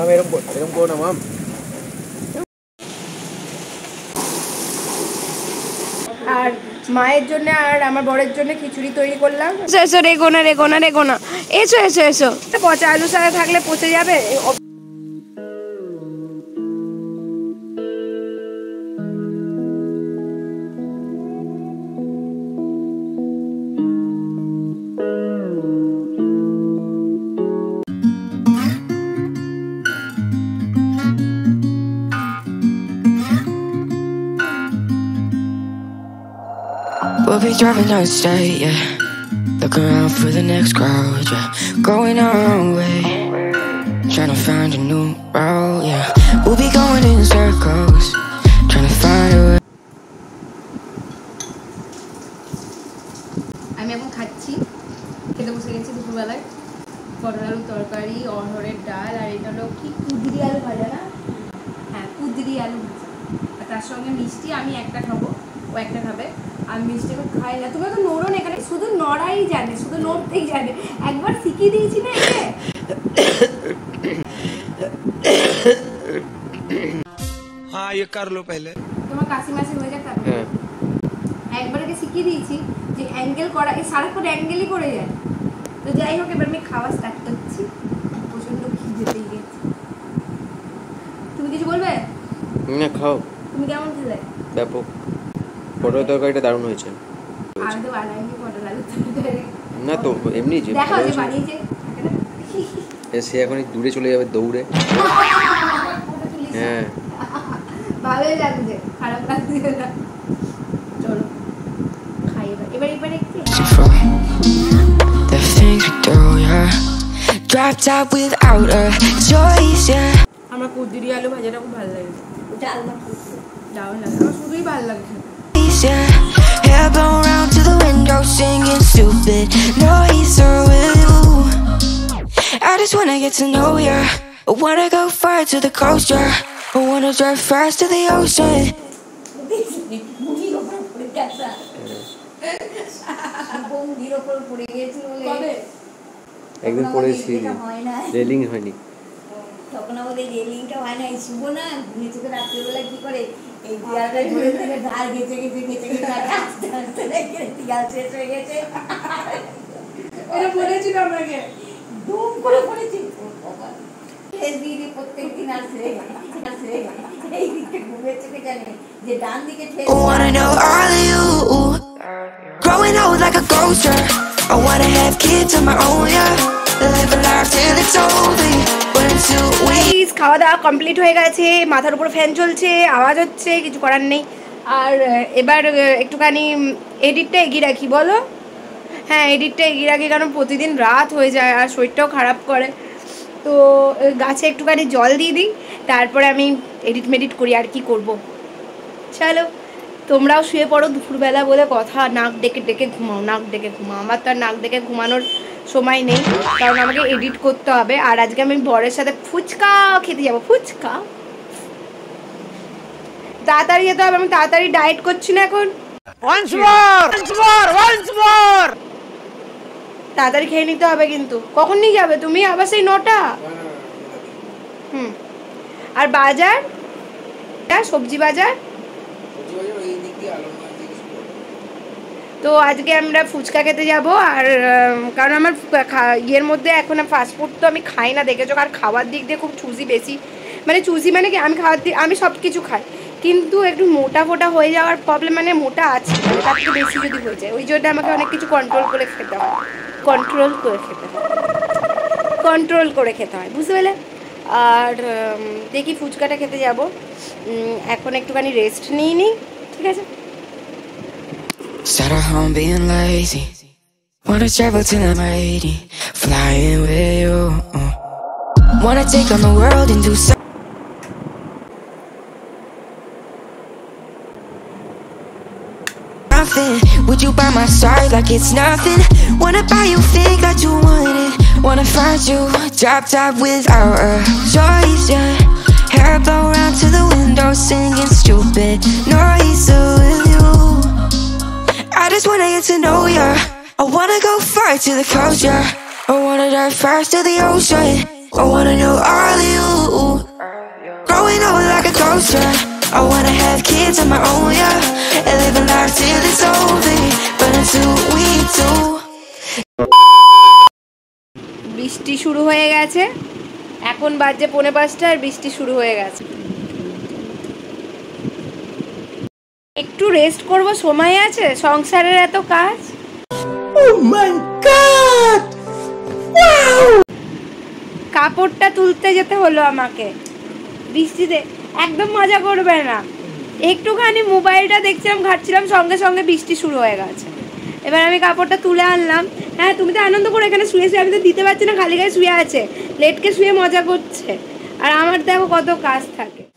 মাম এরকম এরকম করো না মাম আর মায়ের জন্য আর আমার বরের জন্য খিচুড়ি তৈরি করলাম। এসো এসো রেগোনা রেগোনা রেগোনা। এসো এসো এসো। পচা আলু সারা থাকলে পচে যাবে। We'll be driving down the state, yeah. Looking around for the next crowd, yeah. Going our own way. Trying to find a new route, yeah. We'll be going in circles. Trying to find a way. আমি এখন খাচ্ছি খেতে বসে গেছি দুপুরবেলায় পটল তরকারি আলু ভাজা না হ্যাঁ কুদরি আলু ভাজা আর তার সঙ্গে মিষ্টি আমি একটা খাব ও একটা খাবে আর মিষ্টি খুব খাই না তুমি তো নড়ো না এখানে শুধু নড়াই জানে শুধু নড়তেই জানে একবার শিখিয়ে দিয়েছি না একে हाँ ये कर लो पहले তোমার কাশি মাসি হয়ে যাক তারপর হ্যাঁ একবার একে শিখিয়ে দিয়েছি যে অ্যাঙ্গেল করা এই সারাক্ষণ অ্যাঙ্গেলই করে যায় তো যাই হোক এবার আমি খাওয়া স্টার্ট করছি প্রচন্ড খিদেতেই গেছে তুমি কিছু বলবে না খাও তুমি কেমন খেলে ব্যাপক পটল তরকারিটা দারুণ হয়েছে। আমি তো বানাইনি পটল আলু তরকারি। না তো এমনি যে সে এখন দূরে চলে যাবে দৌড়ে। হ্যাঁ। ভালোই লাগছে খারাপ লাগছে না। চলো খাই এবার। এবার এবার একটু। From the things we do, yeah. Dropped out without a choice, yeah. আমার কুদরি আলু ভাজাটা খুব ভালো লাগে। ডাল লাগে। আমার শুধুই ভালো লাগে খেতে। Yeah. Hair blown round to the window, singing stupid noise with you. I just wanna get to know ya. I wanna go far to the coast, yeah. I wanna drive fast to the ocean. একদিন পড়েছি railing হয়নি তখন আমাদের রেলিংটা হয় না এই শুভ না ঘুমিয়ে চোখে রাত্রেবেলা কি করে এই দেয়ালটা ধরে ধরে ধার গেছে গেছে গেছে গেছে আর আস্তে আস্তে দেখে দেয়াল শেষ হয়ে গেছে এটা বলেছিল আমাকে দুম করে পড়েছি শেষ দিয়ে দিয়ে প্রত্যেকদিন আর ছেড়ে যায় আর ছেড়ে যায় এই দিকটা ঘুমের চোখে জানে যে ডান দিকে ঠেস I wanna know all of you. Growing old like a ghost, yeah. I wanna have kids of my own, yeah. খাওয়া দাওয়া কমপ্লিট হয়ে গেছে, মাথার উপর ফ্যান চলছে, আওয়াজ হচ্ছে, কিছু করার নেই। আর এবার একটুখানি এডিটটা এগিয়ে রাখি, বলো? হ্যাঁ এডিটটা এগিয়ে রাখি, কারণ প্রতিদিন রাত হয়ে যায় আর শরীরটাও খারাপ করে। তো গাছে একটুখানি জল দিয়ে দিই, তারপরে আমি এডিট মেডিট করি আর কি করব। চলো। তোমরাও শুয়ে পড়ো দুপুরবেলা বলে কথা নাক ডেকে ডেকে ঘুমাও নাক ডেকে ঘুমাও। আমার তো আর নাক ডেকে ঘুমানোর সময় নেই কারণ আমাকে এডিট করতে হবে। আর আজকে আমি বরের সাথে ফুচকা খেতে যাব ফুচকা। তাড়াতাড়ি যেতে হবে আমি তাড়াতাড়ি ডায়েট করছি না এখন। তাড়াতাড়ি খেয়ে নিতে হবে কিন্তু। কখন নিয়ে যাবে তুমি? আবার সেই নটা? হুম। আর বাজার? হ্যাঁ, সবজি বাজার? তো আজকে আমরা ফুচকা খেতে যাব আর কারণ আমার ইয়ের মধ্যে এখন ফাস্টফুড তো আমি খাই না, দেখেছ? আর খাওয়ার দিক দিয়ে খুব চুজি বেশি। মানে চুজি মানে কি? আমি খাওয়ার দিক আমি সব কিছু খাই। কিন্তু একটু মোটা ফোটা হয়ে যাওয়ার প্রবলেম মানে মোটা আছে তার থেকে বেশি যদি হয়ে যায়। ওই জন্য আমাকে অনেক কিছু কন্ট্রোল করে খেতে হয়। কন্ট্রোল করে খেতে হয়। কন্ট্রোল করে খেতে হয়, বুঝতে পেলে? আর দেখি ফুচকাটা খেতে যাব। এখন একটুখানি রেস্ট নিই নি ঠিক আছে? Sat at home being lazy. Wanna travel till I'm 80, flying with you. Wanna take on the world and do something Would you by my side like it's nothing? Wanna buy you think that you want it. Wanna find you drop top without a choice, yeah. Hair blow round to the window, singing stupid noise just wanna get to know ya. I wanna go far to the coast, yeah. I wanna dive fast to the ocean. I wanna know all you. close, yeah. I wanna have kids of my own, yeah. And live a life till it's over. But until we do. বৃষ্টি শুরু হয়ে গেছে এখন বাজে পৌনে পাঁচটা আর বৃষ্টি শুরু হয়ে গেছে একটু রেস্ট করব সময় আছে? সংসারের এত কাজ? কাপড়টা তুলতে যেতে হলো আমাকে। বৃষ্টিতে একদম মজা করবে না। একটুখানি মোবাইলটা দেখছিলাম ঘাটছিলাম সঙ্গে সঙ্গে বৃষ্টি শুরু হয়ে গেছে। এবার আমি কাপড়টা তুলে আনলাম। হ্যাঁ তুমি তো আনন্দ করে এখানে শুয়ে শুয়ে আমি তো দিতে পারছি না খালি গায়ে শুয়ে আছে। লেটকে শুয়ে মজা করছে। আর আমার দেখো কত কাজ থাকে।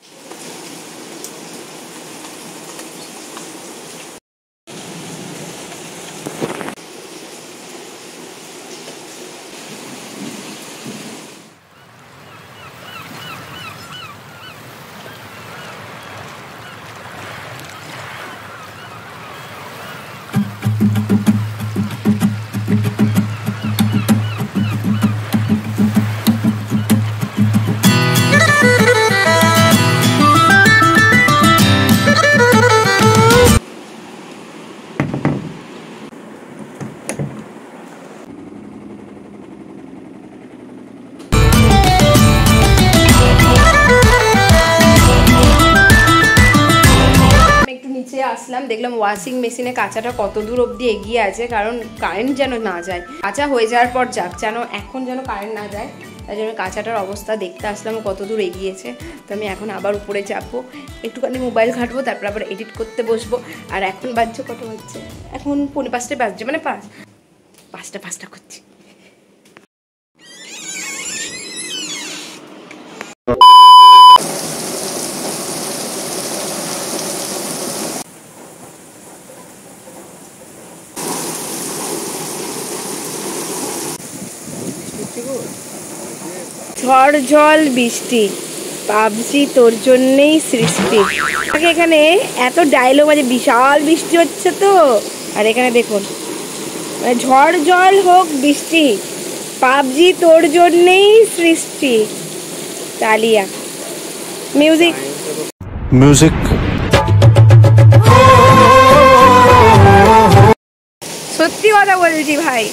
আসলাম, দেখলাম ওয়াশিং মেশিনে কাঁচাটা কত দূর অবধি এগিয়ে আছে, কারণ কারেন্ট যেন না যায়। কাঁচা হয়ে যাওয়ার পর যাক, যেন এখন যেন কারেন্ট না যায়, তাই জন্য কাঁচাটার অবস্থা দেখতে আসলাম কত দূর এগিয়েছে। তো আমি এখন আবার উপরে যাব, একটুখানি মোবাইল ঘাটবো, তারপর আবার এডিট করতে বসবো, আর এখন বাজছে কত বাজছে? এখন পৌনে পাঁচটায় বাজছে মানে পাঁচ, পাঁচটা পাঁচটা করছি। ঝড় জল বৃষ্টি। পাবজি তোর জন্যেই সৃষ্টি। আমাকে এখানে এত ডায়লগ আছে বিশাল বৃষ্টি হচ্ছে তো। আর এখানে দেখুন মানে ঝড় জল হোক বৃষ্টি পাবজি তোর জন্যেই সৃষ্টি। তালিয়া। মিউজিক মিউজিক সত্যি কথা বলছি ভাই।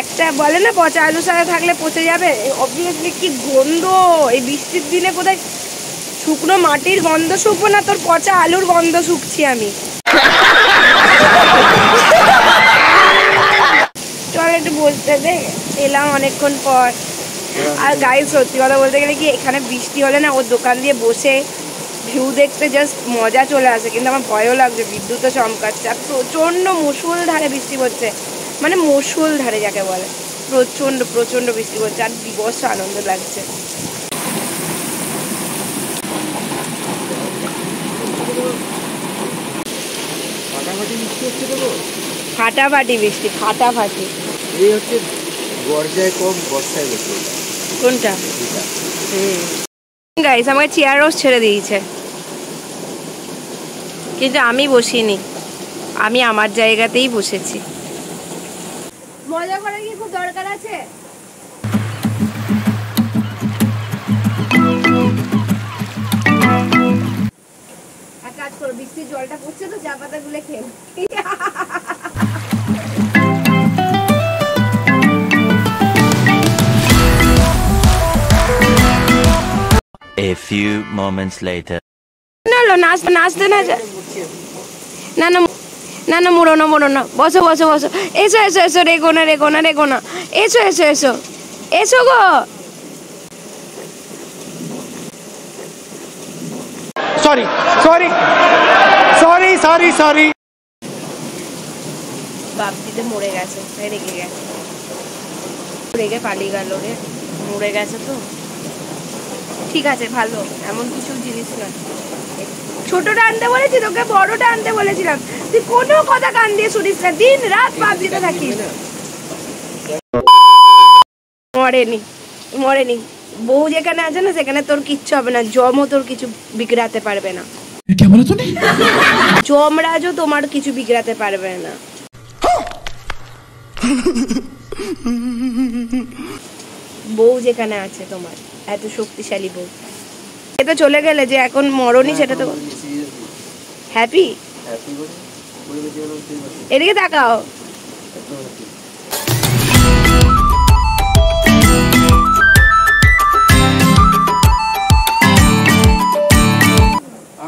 একটা বলে না, পচা আলুর সাথে থাকলে পচে যাবে? অবভিয়াসলি কি গন্ধ? এই বৃষ্টির দিনে কোথায় শুকনো মাটির গন্ধ শুকবো না? তোর পচা আলুর গন্ধ শুকছি আমি। চল একটু বলতে দে, এলাম অনেকক্ষণ পর। আর গায়ে সত্যি কথা বলতে গেলে কি, এখানে বৃষ্টি হলে না, ওর দোকান দিয়ে বসে ভিউ দেখতে জাস্ট মজা চলে আসে, কিন্তু আমার ভয়ও লাগছে বিদ্যুৎও চমকাচ্ছে, আর প্রচণ্ড মুসুল ধারে বৃষ্টি পড়ছে। মানে মুসুল ধারে যাকে বলে। প্রচণ্ড প্রচণ্ড বৃষ্টি পড়ছে আর বিবস আনন্দ লাগছে। ফাটাফাটি বৃষ্টি ফাটাফাটি এই হচ্ছে কম বর্ষায় বেশি। কোনটা? গাইস আমাকে চেয়ার রোজ ছেড়ে দিয়েছে। কিন্তু আমি বসিনি। আমি আমার জায়গাতেই বসেছি। মজা করার কি খুব দরকার আছে এক কাজ করো বৃষ্টির জলটা পড়ছে তো চা পাতা গুলে খেয়ে A few moments later. না না নাচতে নাচতে না যা- না না মোড়ো না মোড়ো না। বসো বসো বসো। এসো এসো এসো রেগো না রেগো না রেগো না এসো এসো এসো। এসো গো। Sorry sorry sorry sorry sorry বাপটিতে মরে গেছে রেগে গেছে। রেগে পালিয়ে গেল রে মরে গেছে তো। ঠিক আছে ভালো এমন কিছু জিনিস না ছোটটা আনতে বলেছি তোকে বড়টা আনতে বলেছিলাম। তুই কোনো কথা কান দিয়ে শুনিস না দিন রাত বাদ দিতে থাকিস। মরেনি মরেনি। বউ যেখানে আছে না সেখানে তোর কিচ্ছু হবে না জমও তোর কিছু বিগড়াতে পারবে না। জমরাজও তোমার কিছু বিগড়াতে পারবে না। বউ যেখানে আছে তোমার এত শক্তিশালী বউ। এ তো চলে গেলে যে এখন মরণই সেটা তো হ্যাপি এদিকে তাকাও।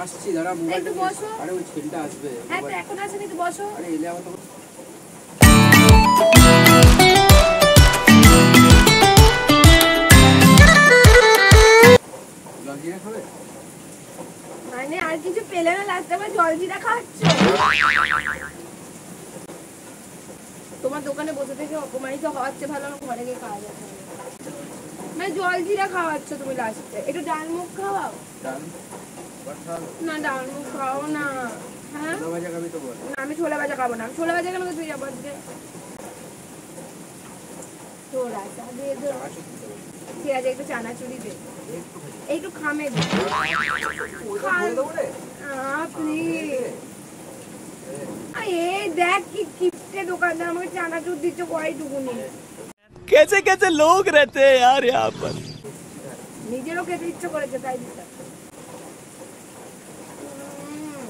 আসছি দাঁড়া মোবাইলটা বসো। আরে ওই ছেলেটা আসবে হ্যাঁ তো এখন বসো। আরে এলে আমার তো জল খাবে মানে আর কিছু পেলে না লাস্টে আবার জল জিরা খাচ্ছ। তোমার দোকানে বসে থেকে অপমানিত হওয়াচ্ছে ভালো না? ঘরে গিয়ে খাওয়া যাচ্ছে মানে জল জিরা খাওয়াচ্ছ তুমি লাস্টে একটু ডাল মুখ খাওয়াও? না ডাল মুখ খাও না। হ্যাঁ? আমি ছোলা ভাজা খাব না। ছোলা ভাজা কেন তুই যাব আজকে? ছোলা দিয়ে। ঠিক আছে একটু চানাচুরি দে। একটু খামে দে খাম প্লিজ এই দেখ কি কিপটে দোকানদার আমাকে চানাচুর দিচ্ছে কয়টুকুনি कैसे कैसे लोग रहते हैं यार यहाँ पर নিজেরও খেতে ইচ্ছে করেছে তাই দিতে উম,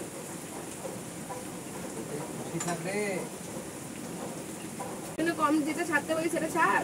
খুশি থাকবে কিন্তু কম যেটা ছাড়তে বলি সেটা ছাড়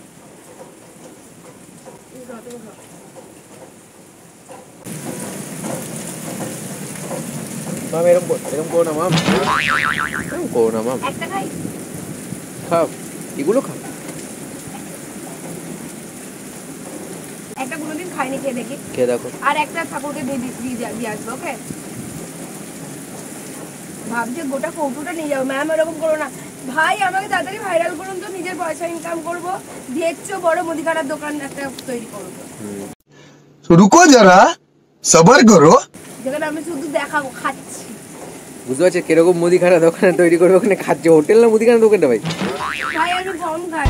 মাম এরকম এরকম করো না মাম এরকম করো না মাম খাও এগুলো খাও একটা কোনোদিন খাইনি খেয়ে দেখি। খেয়ে দেখো। আর একটা ঠাকুরকে দিয়ে দিয়ে আসব ওকে ভাবছে গোটা কৌটোটা নিয়ে যাব। ম্যাম এরকম করো না। ভাই আমাকে তাড়াতাড়ি ভাইরাল করুন তো নিজের পয়সা ইনকাম করব। দেখছ বড় মুদিখানার দোকান একটা তৈরি করব। রুকো যারা সবার করো। যেখানে আমি শুধু দেখাবো খাচ্ছি। বুঝতে পারছি কীরকম মুদিখানা দোকানে তৈরি করবে ওখানে খাচ্ছে? হোটেল না মুদিখানা দোকানটা ভাই? ভাই আমি কম খাই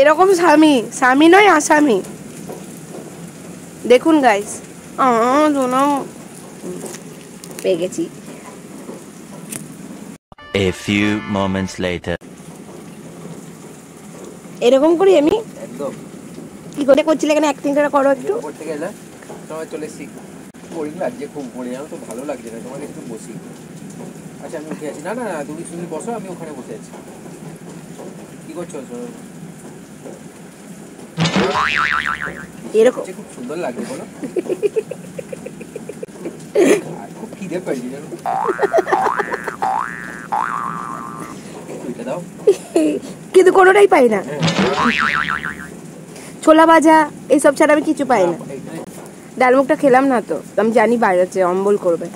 এরকম স্বামী। স্বামী নয় আসামি। দেখুন গাইস শোনাও পেয়ে গেছি। A few moments later. এরকম করি আমি? একদম। কি করে করছিলে এখানে? অ্যাক্টিং অ্যাক্টিংটা করো একটু। করতে এলাম সময় চলে এসছি। বোরিং লাগছে খুব পড়ে আমার তো? ভালো লাগছে না তোমাকে একটু বসি। আচ্ছা আমি উঠে আছি। না না না তুমি তুমি বসো আমি ওখানে বসে আছি। কি করছ? এরকম। খুব সুন্দর লাগছে বলো। খুব খিদে পাইছি জানো কিন্তু কোনোটাই পাই না। ছোলা ভাজা এইসব ছাড়া আমি কিছু পাই না। ডালমুখটা খেলাম না তো আমি জানি বাজাচ্ছে অম্বল করবে।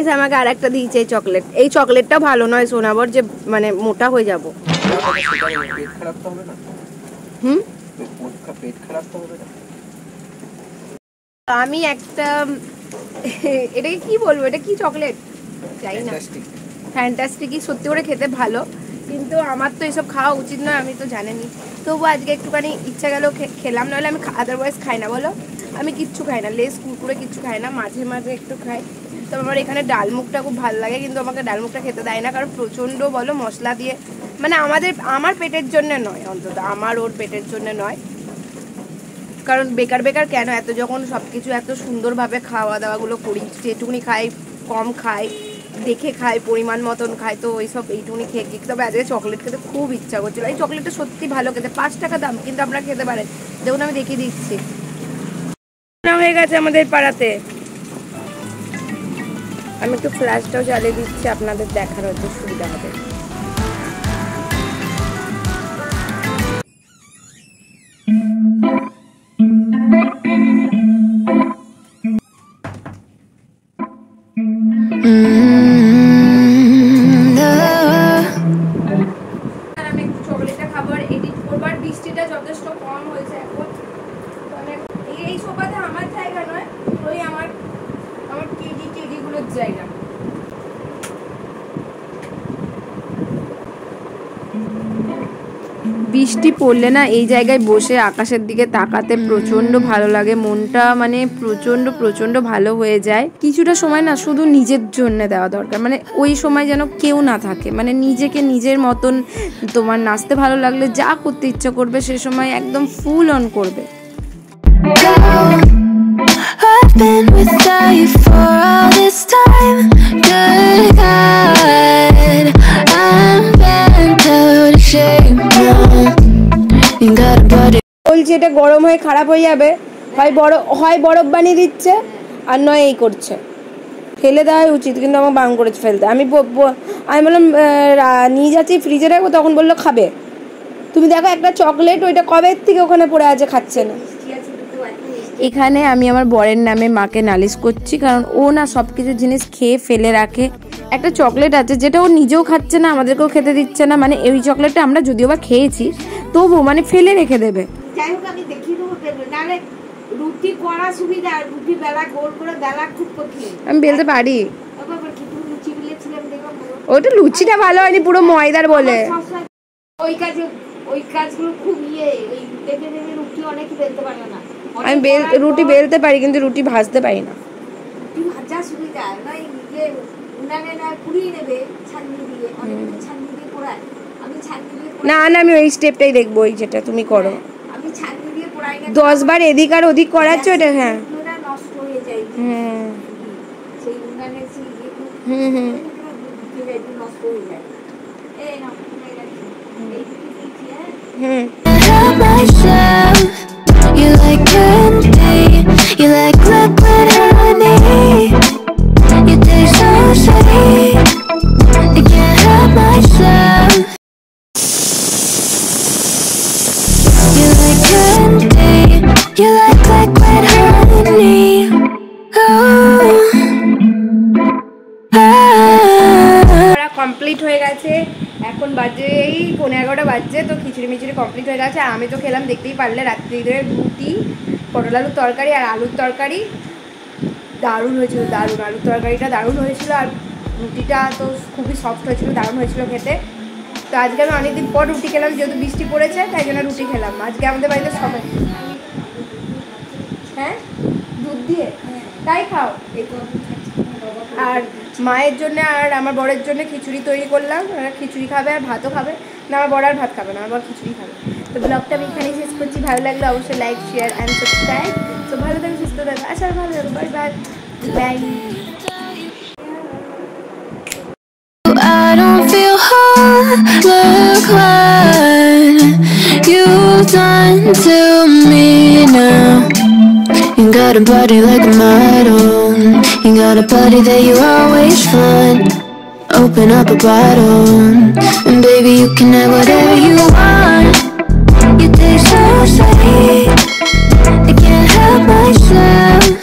এই আমাকে আর একটা দিয়েছে এই চকলেট। এই চকলেটটা ভালো নয় সোনাবর যে মানে মোটা হয়ে যাব। হুম? আমি একটা এটাকে কি বলব? এটা কি চকলেট? জানি না. ফ্যান্টাস্টিকই সত্যি করে খেতে ভালো। কিন্তু আমার তো এসব খাওয়া উচিত নয়, আমি তো জানেনি তবু আজকে একটুখানি ইচ্ছা গেল খেলাম, নাহলে আমি আদারওয়াইজ খাই না, বলো? আমি কিচ্ছু খাই না, লেস কুকুরে কিচ্ছু খাই না, মাঝে মাঝে একটু খাই। তো আমার এখানে ডালমুখটা খুব ভালো লাগে, কিন্তু আমাকে ডালমুখটা খেতে দেয় না, কারণ প্রচণ্ড, বলো, মশলা দিয়ে। মানে আমাদের, আমার পেটের জন্য নয়, অন্তত আমার ওর পেটের জন্য নয়। কারণ বেকার বেকার কেন? এত যখন সব কিছু এত সুন্দরভাবে খাওয়া দাওয়াগুলো করি, যেটুকুনি খাই, কম খাই। দেখে খায়, পরিমাণ মতন খায়, তো ওইসব এইটুকুনি খেয়ে খেয়ে তবে আজকে চকলেট খেতে খুব ইচ্ছা করছিল। এই চকলেটটা সত্যি ভালো খেতে, পাঁচ টাকা দাম, কিন্তু আপনারা খেতে পারেন। দেখুন, আমি দেখিয়ে দিচ্ছি। হয়ে গেছে আমাদের পাড়াতে। আমি একটু ফ্ল্যাশটাও চালিয়ে দিচ্ছি, আপনাদের দেখার হচ্ছে সুবিধা হবে। বৃষ্টি পড়লে না এই জায়গায় বসে আকাশের দিকে তাকাতে প্রচণ্ড ভালো লাগে। মনটা মানে প্রচণ্ড প্রচণ্ড ভালো হয়ে যায়। কিছুটা সময় না শুধু নিজের জন্য দেওয়া দরকার। মানে ওই সময় যেন কেউ না থাকে। মানে নিজেকে নিজের মতন তোমার নাচতে ভালো লাগলে যা করতে ইচ্ছা করবে সে সময় একদম ফুল অন করবে। I've been without you for all this time. Good God, বলছি এটা গরম হয়ে খারাপ হয়ে যাবে। হয় বড়, হয় বরফ বানিয়ে দিচ্ছে, আর নয় এই করছে। ফেলে দেওয়াই উচিত, কিন্তু আমার বাং করেছে ফেলতে। আমি আমি বললাম নিয়ে যাচ্ছি ফ্রিজে রাখব, তখন বলল খাবে। তুমি দেখো একটা চকলেট ওইটা কবে থেকে ওখানে পড়ে আছে, খাচ্ছে না। এখানে আমি আমার বরের নামে মাকে নালিশ করছি, কারণ ও না সব কিছু জিনিস খেয়ে ফেলে রাখে। একটা চকলেট আছে, যেটা ও নিজেও খাচ্ছে না, আমাদেরকেও খেতে দিচ্ছে না। মানে এই চকলেটটা আমরা যদিও বা খেয়েছি তবু মানে ফেলে রেখে দেবে। যাই হোক আমি দেখিয়ে দেবো নাহলে রুটি করা সুবিধা আর রুটি বেলা গোল করে বেলা খুব কঠিন। আমি বেলতে পারি। ওটা লুচিটা ভালো হয়নি পুরো ময়দার বলে। ওই কাজে ওই কাজগুলো খুব ইয়ে ওই দেখে দেখে রুটি অনেকে বেলতে পারে না। আমি বেল রুটি বেলতে পারি কিন্তু রুটি ভাজতে পারি না। রুটি ভাজা সুবিধা নয় উনানে না পুড়িয়ে নেবে ছাননি দিয়ে অনেকে ছাননি দিয়ে পোড়ায়। আমি ছাননি দিয়ে না না আমি ওই স্টেপটাই দেখব ওই যেটা তুমি করো। ছাননি দিয়ে পোড়াই না দশ বার এদিক আর ওদিক করাচ্ছ এটা? হ্যাঁ। হয়ে যায়। হুম। সেই হুম হুম। ঢুকে যায়, একটু নষ্ট কমপ্লিট হয়ে গেছে। এখন বাজে এই পনেরো এগারোটা বাজছে তো খিচুড়ি মিচুড়ি কমপ্লিট হয়ে গেছে। আর আমি তো খেলাম দেখতেই পারলে রাত্রিরে রুটি পটল আলুর তরকারি আর আলুর তরকারি। দারুণ হয়েছিল দারুণ। আলুর তরকারিটা দারুণ হয়েছিল আর রুটিটা তো খুবই সফট হয়েছিল দারুণ হয়েছিল খেতে। তো আজকে আমি অনেকদিন পর রুটি খেলাম যেহেতু বৃষ্টি পড়েছে তাই জন্য রুটি খেলাম। আজকে আমাদের বাড়িতে সবাই হ্যাঁ? দুধ দিয়ে? তাই খাও। আর মায়ের জন্য আর আমার বরের জন্য খিচুড়ি তৈরি করলাম। ওরা খিচুড়ি খাবে আর ভাতও খাবে। না, আমার বড় আর ভাত খাবে না, আমার বর খিচুড়ি খাবে। তো ব্লগটা আমি এখানেই শেষ করছি। ভালো লাগলে অবশ্যই লাইক শেয়ার অ্যান্ড সাবস্ক্রাইব তো ভালো থাকবে সুস্থ থাকবে আচ্ছা ভালো থাকবে bye bye bye. Look what you've done to me now. You got a body like a model. You got a body that you always flaunt Open up a bottle. And baby you can have whatever you want. You taste so sweet. I can't help myself.